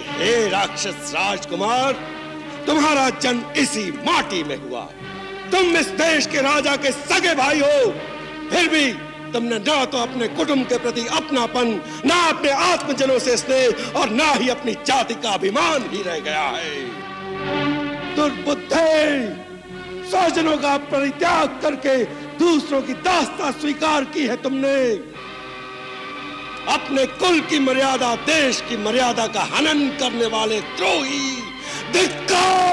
हे राक्षस राजकुमार, तुम्हारा जन्म इसी माटी में हुआ। तुम इस देश के राजा के सगे भाई हो। फिर भी तुमने ना तो अपने कुटुंब के प्रति अपनापन, ना अपने आत्मजनों से स्नेह और ना ही अपनी जाति का अभिमान ही रह गया है। दुर्बुद्धे स्वजनों का परित्याग करके दूसरों की दास्ता स्वीकार की है तुमने। अपने कुल की मर्यादा देश की मर्यादा का हनन करने वाले द्रोही पर